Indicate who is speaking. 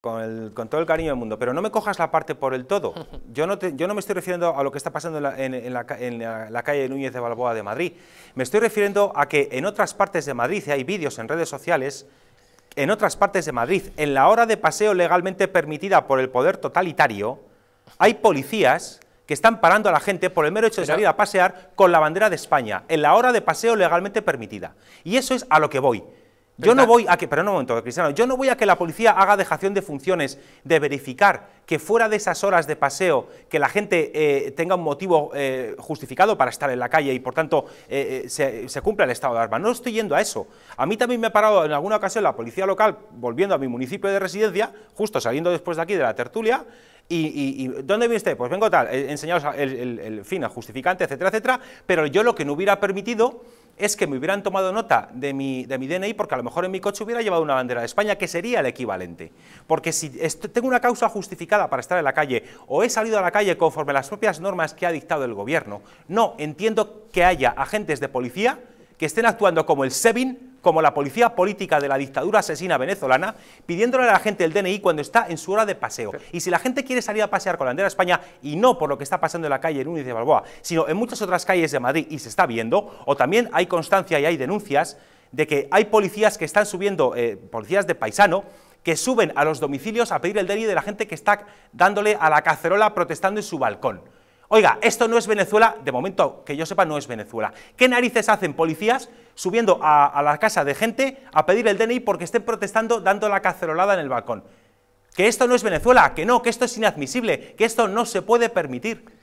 Speaker 1: Con, todo el cariño del mundo, pero no me cojas la parte por el todo. Yo no, yo no me estoy refiriendo a lo que está pasando en la, calle de Núñez de Balboa de Madrid. Me estoy refiriendo a que en otras partes de Madrid, y hay vídeos en redes sociales, en otras partes de Madrid, en la hora de paseo legalmente permitida por el poder totalitario, hay policías que están parando a la gente por el mero hecho de salir a pasear con la bandera de España, en la hora de paseo legalmente permitida. Y eso es a lo que voy. Yo no voy a que, pero un momento, Cristiano, yo no voy a que la policía haga dejación de funciones de verificar que fuera de esas horas de paseo que la gente eh, tenga un motivo eh, justificado para estar en la calle y por tanto eh, se, se, cumpla el estado de alarma. No estoy yendo a eso. A mí también me ha parado en alguna ocasión la policía local volviendo a mi municipio de residencia, justo saliendo después de aquí de la tertulia, y, ¿dónde viene usted? Pues vengo tal, enseñaros el, el, fin, el justificante, etcétera, etcétera, pero yo lo que no hubiera permitido es que me hubieran tomado nota de mi, de mi DNI porque a lo mejor en mi coche hubiera llevado una bandera de España, que sería el equivalente. Porque si tengo una causa justificada para estar en la calle o he salido a la calle conforme a las propias normas que ha dictado el gobierno, no entiendo que haya agentes de policía que estén actuando como el SEBIN, como la policía política de la dictadura asesina venezolana, pidiéndole a la gente el DNI cuando está en su hora de paseo. Y si la gente quiere salir a pasear con la bandera de España, y no por lo que está pasando en la calle en Únice de Balboa, sino en muchas otras calles de Madrid, y se está viendo, o también hay constancia y hay denuncias de que hay policías que están subiendo, eh, policías de paisano, que suben a los domicilios a pedir el DNI de la gente que está dándole a la cacerola protestando en su balcón. Oiga, esto no es Venezuela, de momento que yo sepa no es Venezuela. ¿Qué narices hacen policías subiendo a, la casa de gente a pedir el DNI porque estén protestando dando la cacerolada en el balcón? Que esto no es Venezuela, que no, que esto es inadmisible, que esto no se puede permitir.